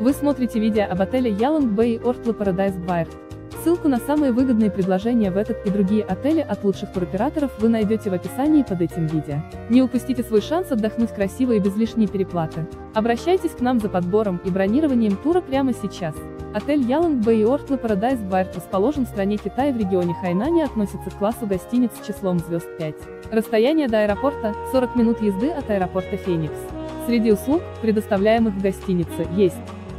Вы смотрите видео об отеле Яланг Bay Ortla Paradise Байрт. Ссылку на самые выгодные предложения в этот и другие отели от лучших туроператоров вы найдете в описании под этим видео. Не упустите свой шанс отдохнуть красиво и без лишней переплаты. Обращайтесь к нам за подбором и бронированием тура прямо сейчас. Отель Яланг Бэй Ортла Парадайз Байрт расположен в стране Китай в регионе Хайнань и относится к классу гостиниц с числом звезд 5. Расстояние до аэропорта – 40 минут езды от аэропорта Феникс. Среди услуг, предоставляемых в гостинице, есть